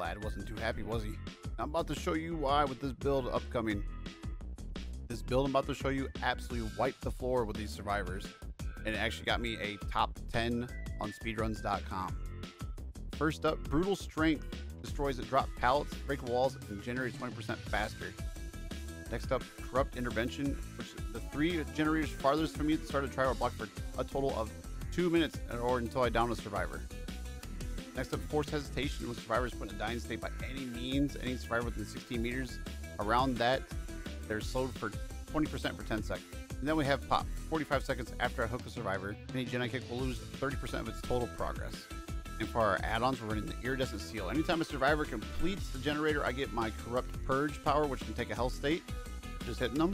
Lad wasn't too happy, was he? I'm about to show you why with this build upcoming. This build I'm about to show you absolutely wiped the floor with these survivors. And it actually got me a top 10 on speedruns.com. First up, Brutal Strength destroys it, drop pallets, break walls, and generates 20% faster. Next up, Corrupt Intervention, which the three generators farthest from you start a trial block for a total of two minutes or until I down a survivor. Next up, Force Hesitation, when survivors put in a dying state by any means, any survivor within 16 meters. Around that, they're slowed for 20% for 10 seconds. And then we have Pop, 45 seconds after I hook a survivor. Any Gen kick will lose 30% of its total progress. And for our add-ons, we're running the Iridescent Seal. Anytime a survivor completes the generator, I get my Corrupt Purge power, which can take a health state, just hitting them.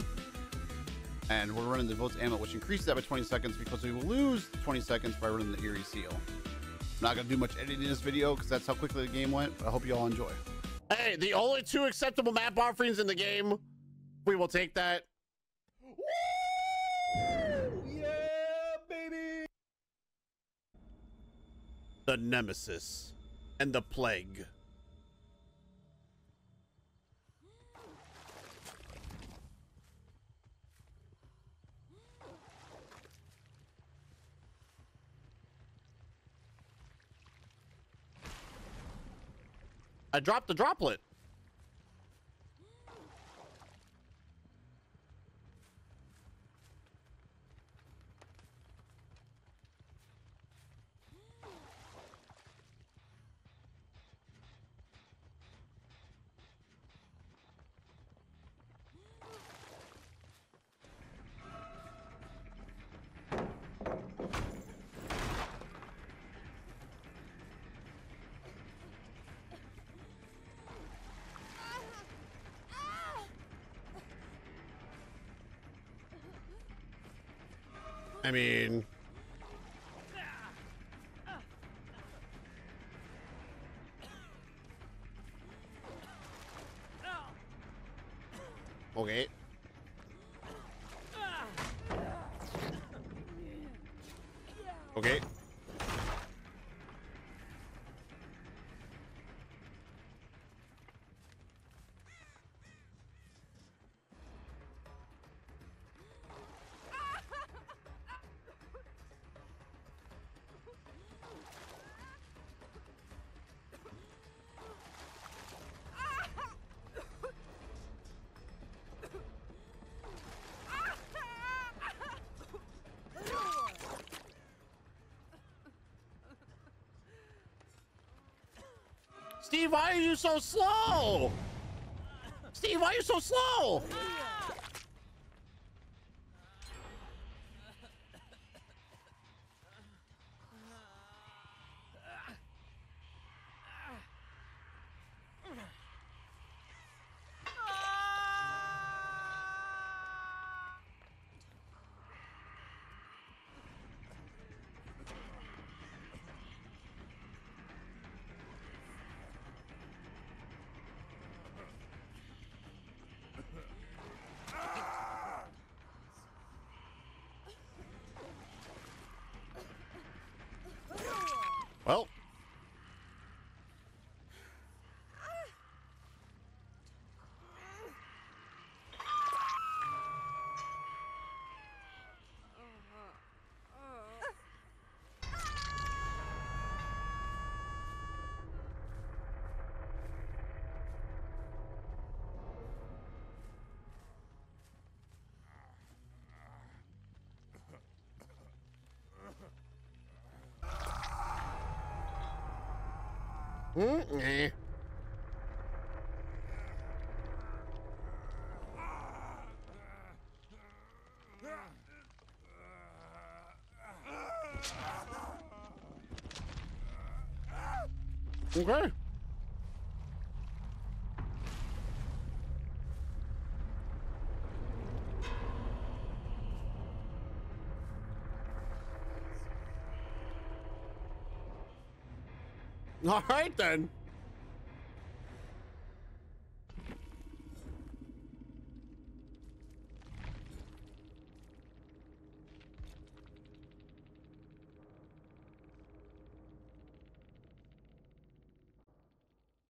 And we're running the Devotee's Amulet, which increases that by 20 seconds because we will lose 20 seconds by running the Eerie Seal. I'm not going to do much editing in this video because that's how quickly the game went, but I hope you all enjoy. Hey, the only two acceptable map offerings in the game, we will take that. Yeah, baby. The Nemesis and the Plague. I dropped the droplet. I mean, okay. Okay. Steve, why are you so slow? Steve, why are you so slow? Well, mm, eh. Okay. All right then.